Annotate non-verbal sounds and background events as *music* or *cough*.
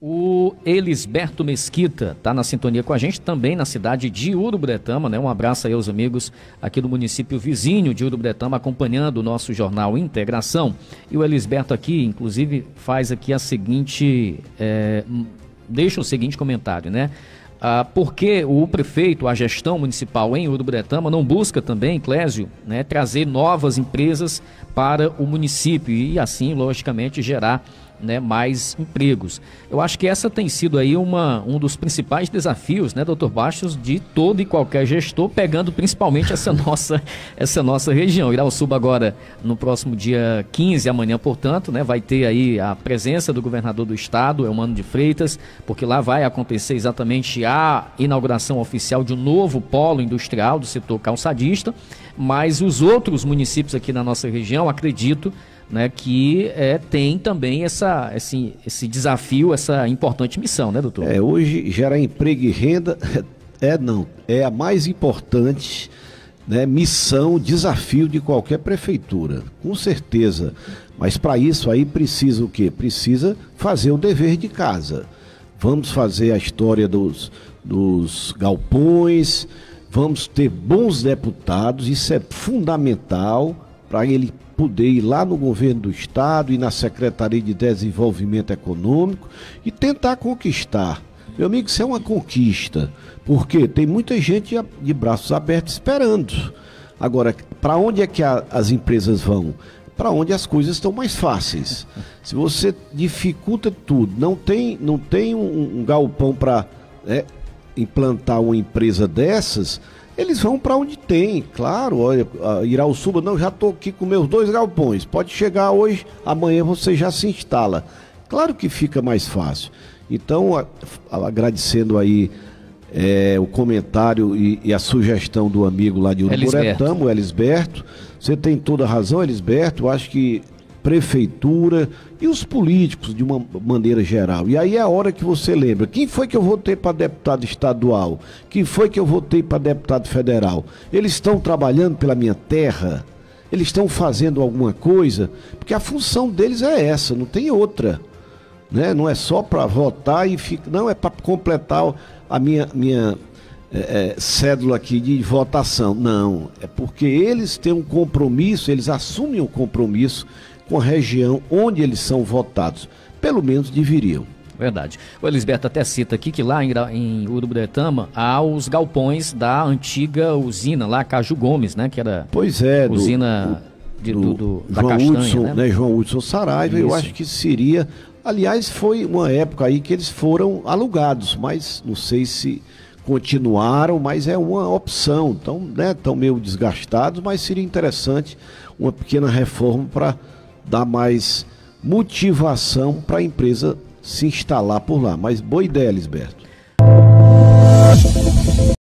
O Elisberto Mesquita está na sintonia com a gente, também na cidade de Urubretama, né? Um abraço aí aos amigos aqui do município vizinho de Urubretama, acompanhando o nosso jornal Integração. E o Elisberto aqui, inclusive, faz aqui a seguinte. É, deixa o seguinte comentário, né? Ah, porque o prefeito, a gestão municipal em Urubretama não busca também, Clésio, né, trazer novas empresas para o município e assim, logicamente, gerar né, mais empregos. Eu acho que essa tem sido aí uma, um dos principais desafios, né, doutor Bastos, de todo e qualquer gestor, pegando principalmente essa *laughs* nossa, essa nossa região. Irauçuba agora, no próximo dia 15, amanhã, portanto, né, vai ter aí a presença do governador do estado, Elmano de Freitas, porque lá vai acontecer exatamente a inauguração oficial de um novo polo industrial do setor calçadista, mas os outros municípios aqui na nossa região, acredito, né, que é, tem também essa, esse, esse desafio, essa importante missão, né, doutor? É, hoje gerar emprego e renda *laughs* é não, é a mais importante né, missão, desafio de qualquer prefeitura, com certeza. Mas para isso aí precisa o quê? Precisa fazer o dever de casa. Vamos fazer a história dos, dos galpões, vamos ter bons deputados, isso é fundamental para ele poder ir lá no governo do estado e na Secretaria de Desenvolvimento Econômico e tentar conquistar. Meu amigo, isso é uma conquista, porque tem muita gente de braços abertos esperando. Agora, para onde é que a, as empresas vão? Para onde as coisas estão mais fáceis. Se você dificulta tudo, não tem, não tem um, um galpão para né, implantar uma empresa dessas, eles vão para onde tem, claro. Olha, Irauçuba, não, já estou aqui com meus dois galpões. Pode chegar hoje, amanhã você já se instala. Claro que fica mais fácil. Então, a, a, agradecendo aí é, o comentário e, e, a sugestão do amigo lá de Uruburetama, o Elisberto. Você tem toda a razão, Elisberto. Eu acho que prefeitura e os políticos de uma maneira geral. E aí é a hora que você lembra: quem foi que eu votei para deputado estadual? Quem foi que eu votei para deputado federal? Eles estão trabalhando pela minha terra? Eles estão fazendo alguma coisa? Porque a função deles é essa, não tem outra. Né? Não é só para votar e ficar. Não, é para completar a minha, minha é, é, cédula aqui de votação. Não, é porque eles têm um compromisso, eles assumem o um compromisso com a região onde eles são votados. Pelo menos deveriam. Verdade. O Elisberto até cita aqui que lá em, em Urubretama há os galpões da antiga usina lá, Caju Gomes, né? Que era pois é, usina do, de, do, do, da João castanha, Hudson, né? né? João Hudson Saraiva, Isso. eu acho que seria... Aliás, foi uma época aí que eles foram alugados, mas não sei se continuaram, mas é uma opção. Então, né, estão meio desgastados, mas seria interessante uma pequena reforma para dar mais motivação para a empresa se instalar por lá. Mas boa ideia, Lisberto.